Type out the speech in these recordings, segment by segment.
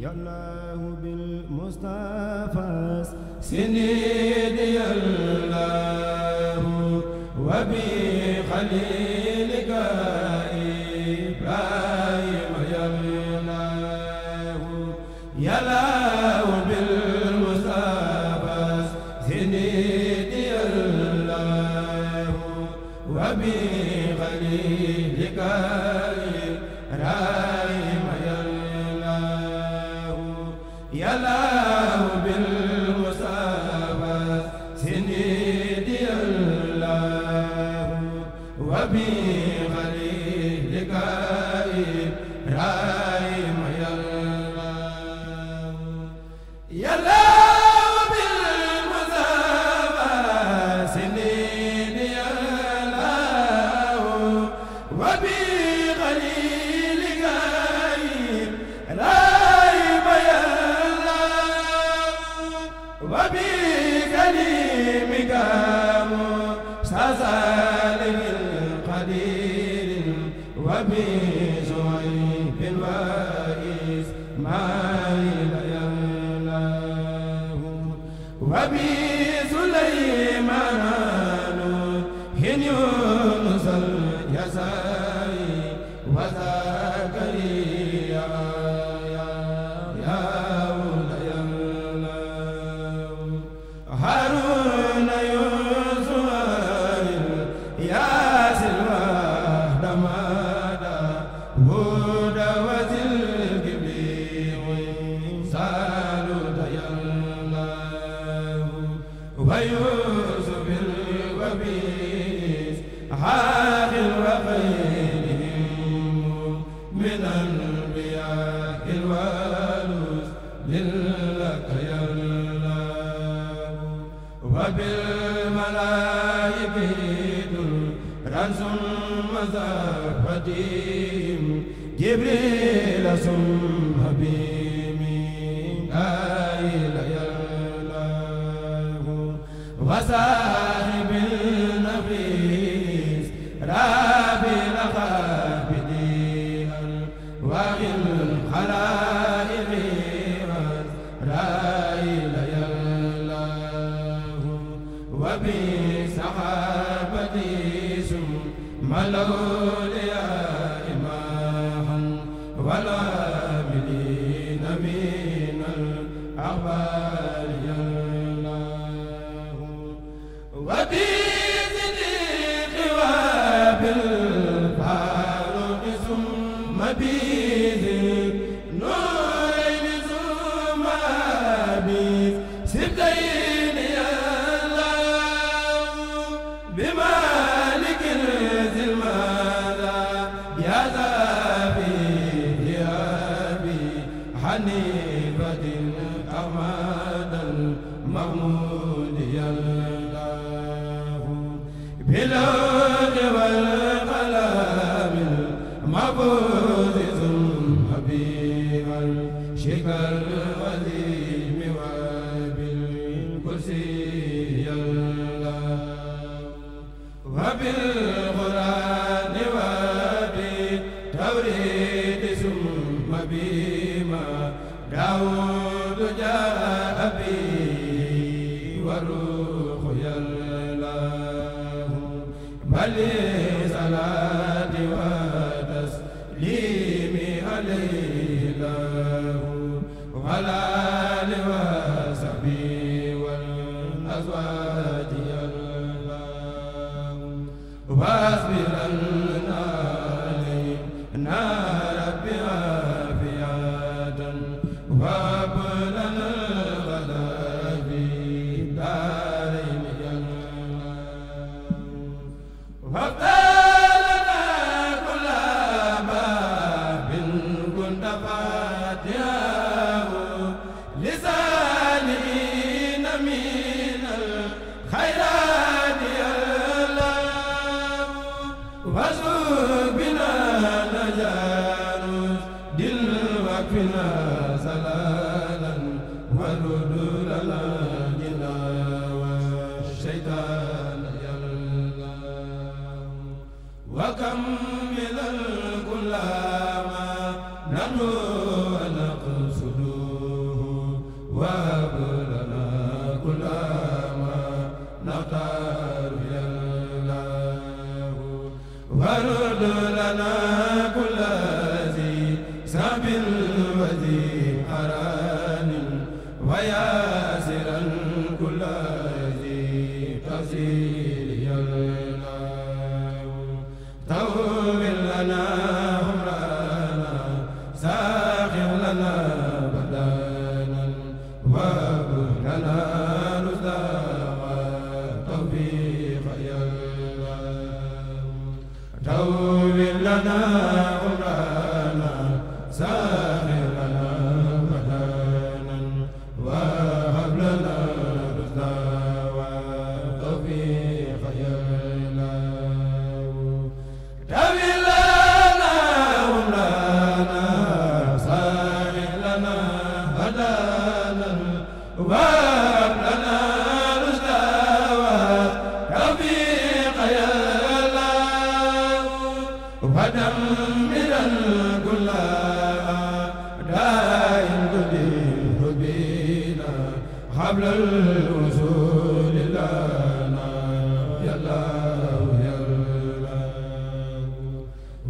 يالله بالمصطفى سنيد الله وبخليلك إبراهيم يالله يالله بالمصطفى سنيد الله وبخليلك إبراهيم يالله وبكلمك مستزال القدير. وبزعيب ويوسف الوبيس عاقل وخيرهم من الانبياء الوالوس للك يا الله وبالملائكة رنس مزافتهم جبريل ثم sa حنيفة أحمد المحمود داود جاء به والروح يا الله بل صلاة وتسليم عليه الله وعلى آله وصحبه والأزواج يا الله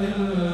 bil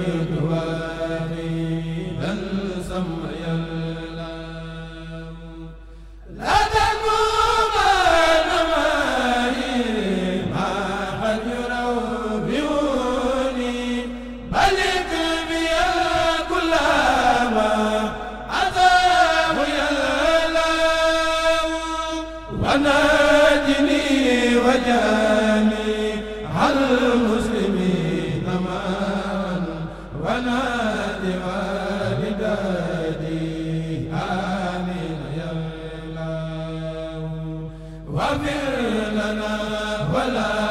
ولا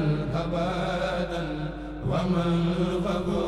man